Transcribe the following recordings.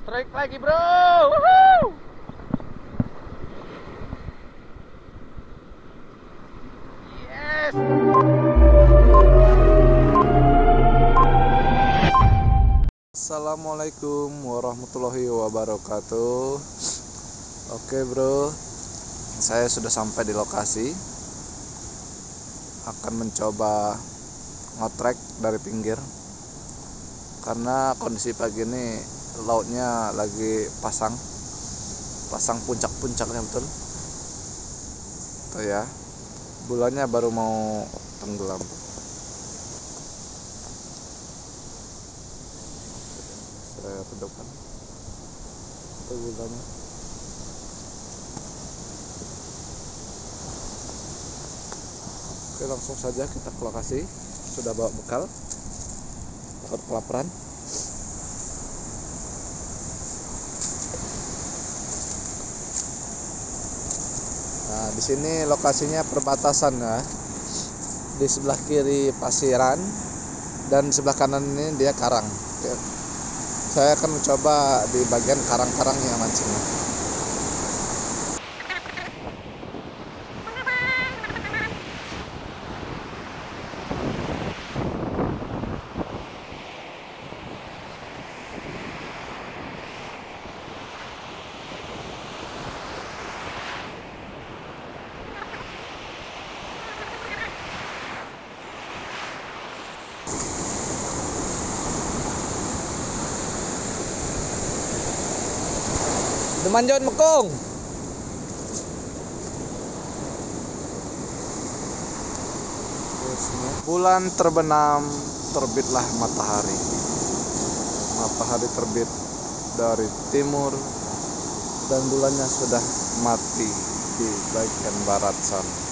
Strike lagi bro. Woohoo! Yes. Assalamualaikum warahmatullahi wabarakatuh Oke bro Saya sudah sampai di lokasi Akan mencoba Ngotrek dari pinggir Karena kondisi pagi ini Lautnya lagi pasang Pasang puncak-puncaknya betul? Tuh ya Bulannya baru mau tenggelam. Saya redupkan itu gulanya oke langsung saja kita ke lokasi. Sudah bawa bekal. Takut kelaparan nah di sini lokasinya perbatasan ya. Di sebelah kiri pasiran dan sebelah kanan ini dia karang. Saya akan mencoba di bagian karang-karangnya mancingnya Demanjon mekong. Bulan terbenam, terbitlah matahari. Matahari terbit dari timur dan bulannya sudah mati di bagian barat sana.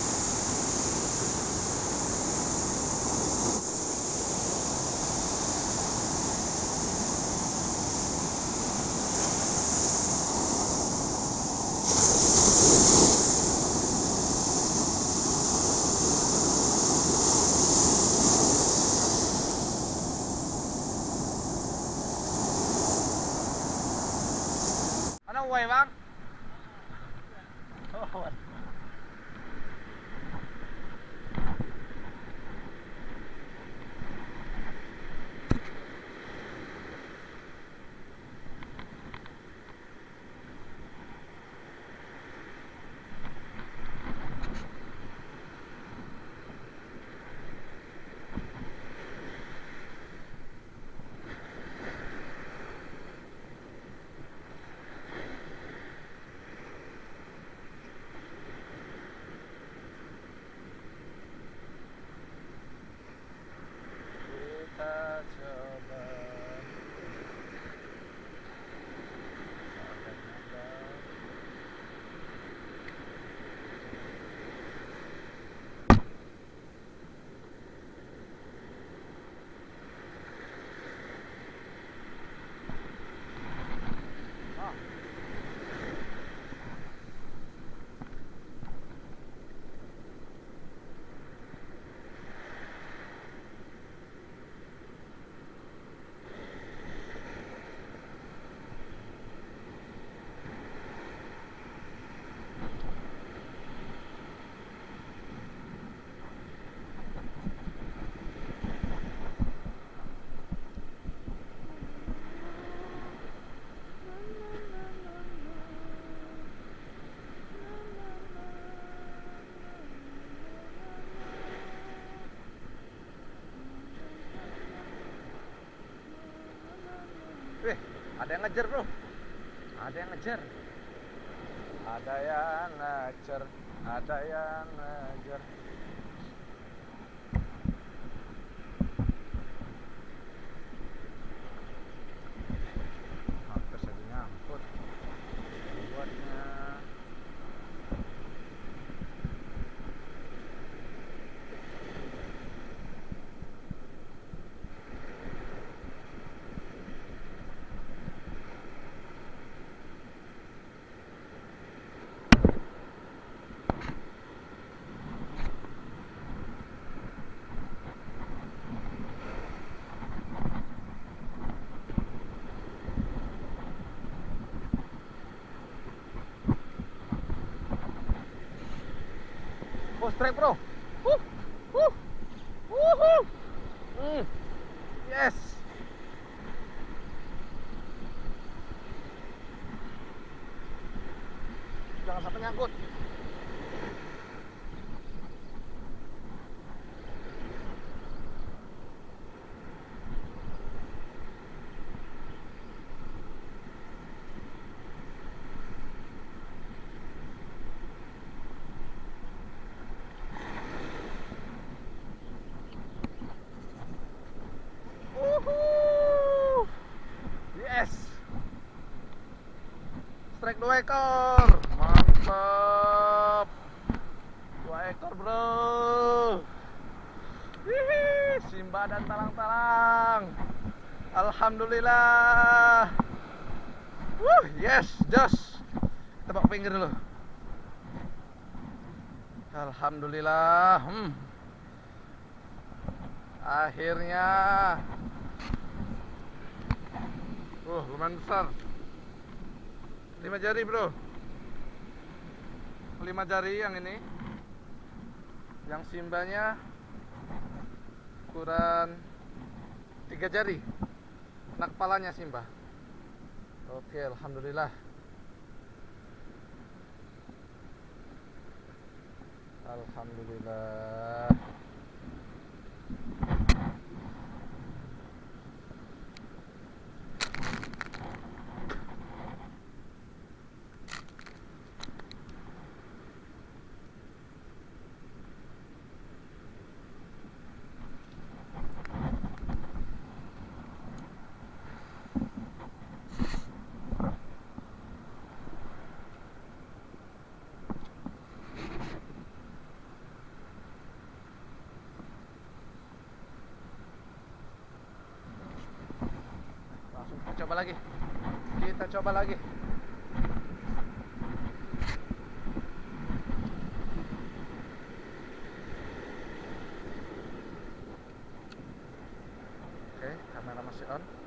Mana uai bang? Oh, kita coba. Wih, ada yang ngejar bro. Ada yang ngejar. Ada yang ngejar. Ada yang ngejar. Strike bro. Dua ekor. Mantap. Dua ekor, Bro. Hihi, Simba dan talang-talang. Alhamdulillah. Wuh, yes, jos. Tebak pinggir dulu. Alhamdulillah. Hmm. Akhirnya. Uh, lumayan besar. Lima jari, bro. Lima jari yang ini. Yang simbanya ukuran tiga jari. Nah, kepalanya simba. Oke, alhamdulillah. Alhamdulillah. Langsung kita coba lagi. Kita coba lagi. Oke, kamera masih on.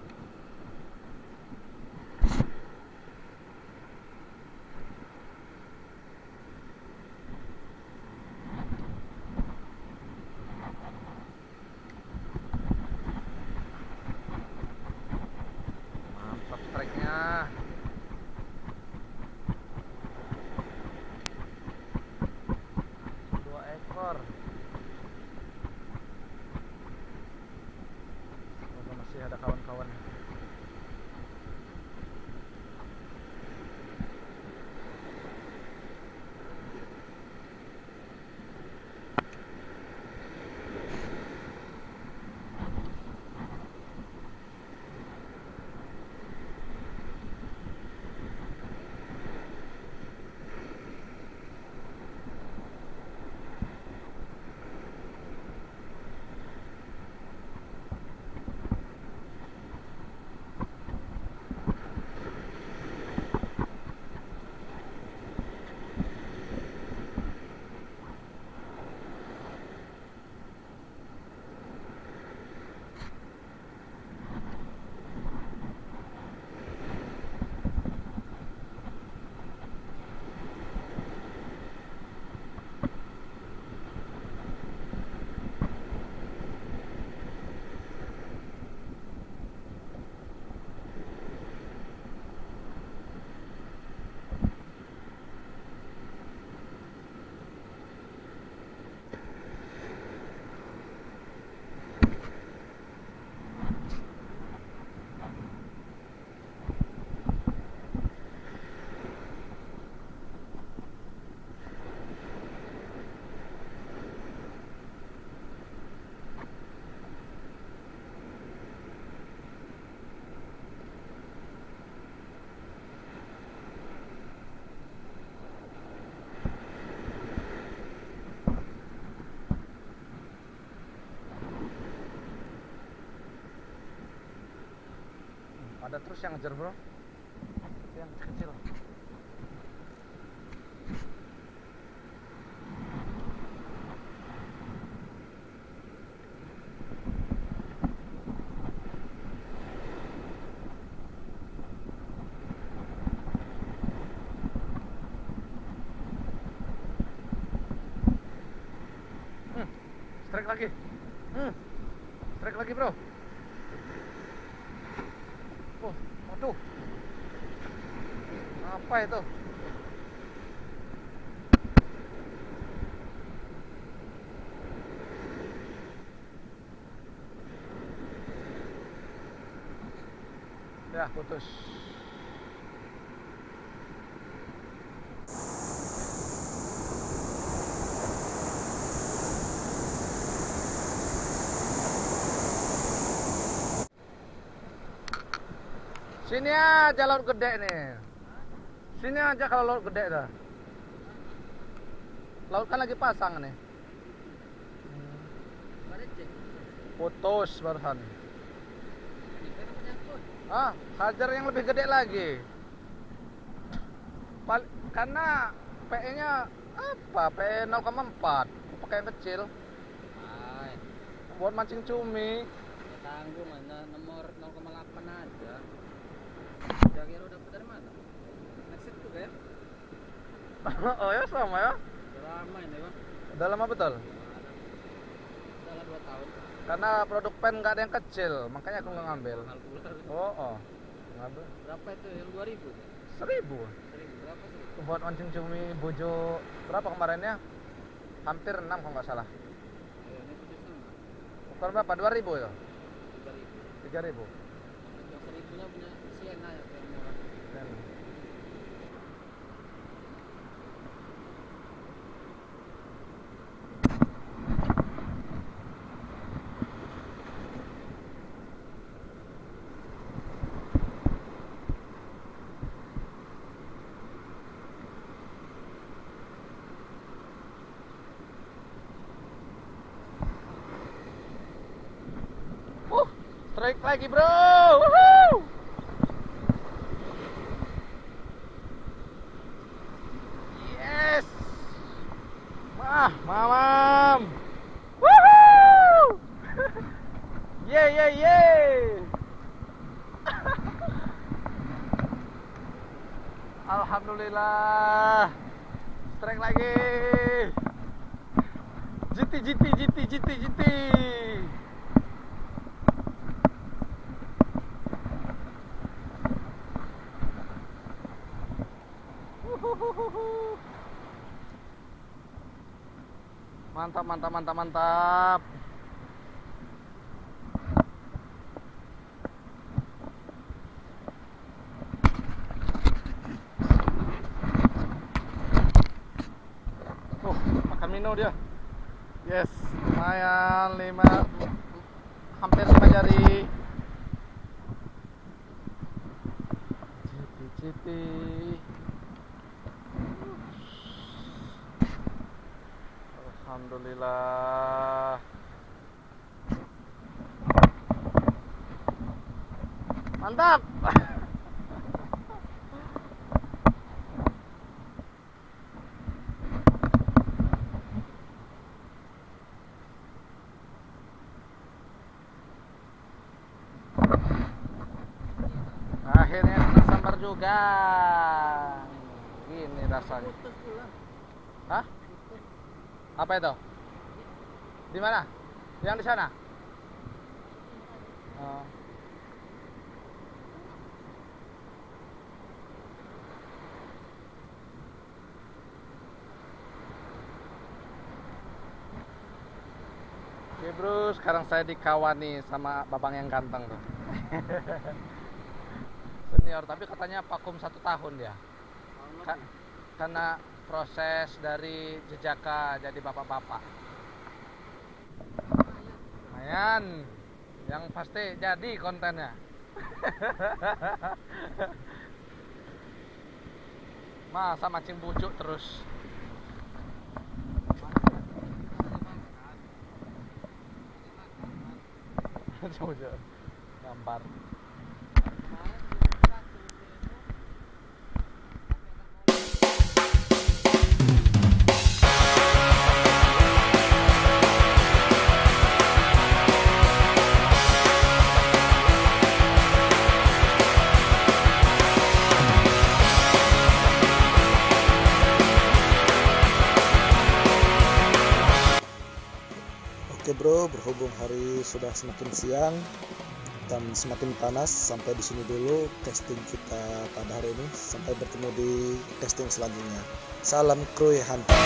Ada terus yang ngejar bro? Yang kecil Oh, aduh. Apa itu? Ya, putus. Sini aja laut gede nih. Sini aja kalau laut gede dah. Laut kan lagi pasang nih. Putus barusan. Ah, hajar yang lebih gede lagi. Pal karena PE-nya apa? PE 0,4. Pakai yang kecil buat mancing cumi. tanggung mana nomor 0,8 aja. Kira-kira dapat dari mana? Nexit tuh kan? Oh ya sama ya. Udah lama ini bang. Udah lama betul. Udah 2 tahun. Karena produk pen nggak ada yang kecil, makanya aku nggak ngambil. Oh, oh. Ngambil Berapa itu? Yang 2000? seribu. 1000 berapa sih? Buat mancing cumi bojo berapa kemarinnya? Hampir 6 kalau nggak salah. Ya, ini tujuh sama. Bukan berapa? 2000 ya? 3000. 3000. Yang seribunya punya Sienna ya yang murah. Dan Uh, strike lagi, Bro. Woohoo! Mantap, mantap, mantap, mantap. Oh, makan minum dia. Yes, lumayan lima, hampir lima jari. Citi-citi. Alhamdulillah. Mantap. Akhirnya kena sambar juga. Gini rasanya. Hah? Apa itu? Di mana? Yang di sana? Oh. Oke bro, sekarang saya dikawani sama babang yang ganteng tuh. Senior, tapi katanya vakum satu tahun dia. Ka- karena proses dari jejaka jadi bapak-bapak. Lumayan. Yang pasti jadi kontennya. Masa mancing bucuk terus. Coba gambar. Oke bro, berhubung hari sudah semakin siang dan semakin panas, sampai di sini dulu testing kita pada hari ini. Sampai bertemu di testing selanjutnya. Salam kruy hantar.